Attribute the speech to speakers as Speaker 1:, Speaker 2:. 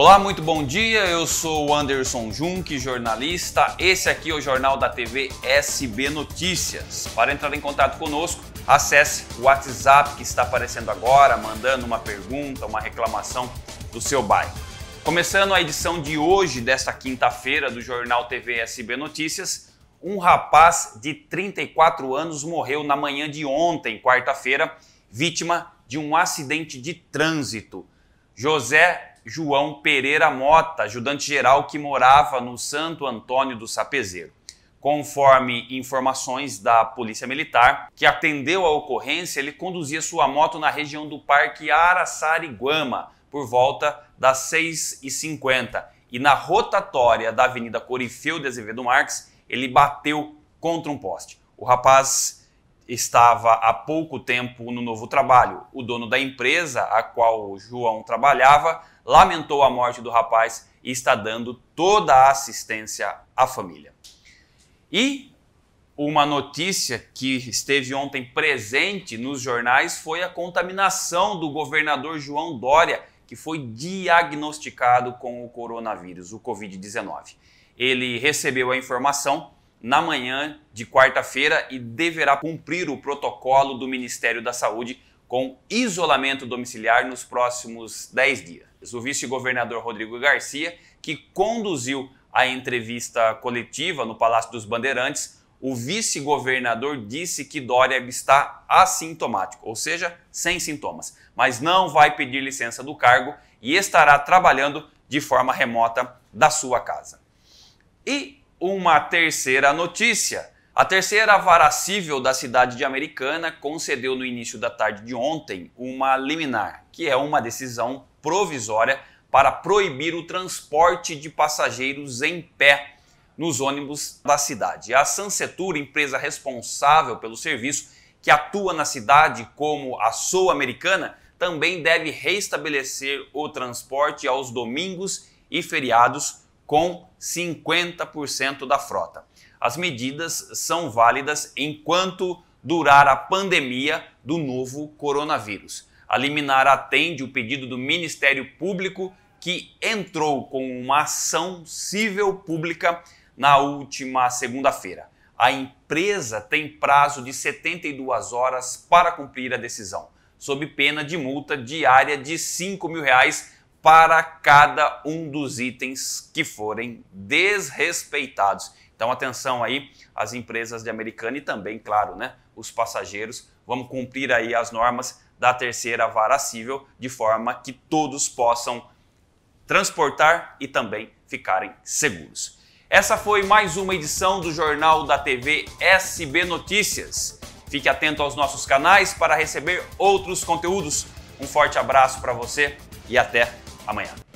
Speaker 1: Olá, muito bom dia. Eu sou o Anderson Junk, jornalista. Esse aqui é o jornal da TV SB Notícias. Para entrar em contato conosco, acesse o WhatsApp que está aparecendo agora, mandando uma pergunta, uma reclamação do seu bairro. Começando a edição de hoje, desta quinta-feira, do jornal TV SB Notícias, um rapaz de 34 anos morreu na manhã de ontem, quarta-feira, vítima de um acidente de trânsito. José João Pereira Mota, ajudante geral que morava no Santo Antônio do Sapezeiro. Conforme informações da Polícia Militar, que atendeu a ocorrência, ele conduzia sua moto na região do Parque Araçariguama por volta das 6h50 e na rotatória da Avenida Corifeu de Azevedo Marques, ele bateu contra um poste. O rapaz estava há pouco tempo no novo trabalho. O dono da empresa a qual o João trabalhava lamentou a morte do rapaz e está dando toda a assistência à família. E uma notícia que esteve ontem presente nos jornais foi a contaminação do governador João Dória, que foi diagnosticado com o coronavírus, o Covid-19. Ele recebeu a informação na manhã de quarta-feira e deverá cumprir o protocolo do Ministério da Saúde com isolamento domiciliar nos próximos 10 dias. O vice-governador Rodrigo Garcia, que conduziu a entrevista coletiva no Palácio dos Bandeirantes, o vice-governador disse que Dória está assintomático, ou seja, sem sintomas, mas não vai pedir licença do cargo e estará trabalhando de forma remota da sua casa. E uma terceira notícia. A terceira vara civil da cidade de Americana concedeu no início da tarde de ontem uma liminar, que é uma decisão provisória para proibir o transporte de passageiros em pé nos ônibus da cidade. A Sansetur, empresa responsável pelo serviço, que atua na cidade como a Sul Americana, também deve restabelecer o transporte aos domingos e feriados com 50% da frota. As medidas são válidas enquanto durar a pandemia do novo coronavírus. A liminar atende o pedido do Ministério Público que entrou com uma ação civil pública na última segunda-feira. A empresa tem prazo de 72 horas para cumprir a decisão, sob pena de multa diária de 5 mil reais para cada um dos itens que forem desrespeitados. Então, atenção aí, as empresas de Americana e também, claro, né, os passageiros. Vamos cumprir aí as normas da terceira vara civil de forma que todos possam transportar e também ficarem seguros. Essa foi mais uma edição do Jornal da TV SB Notícias. Fique atento aos nossos canais para receber outros conteúdos. Um forte abraço para você e até amanhã.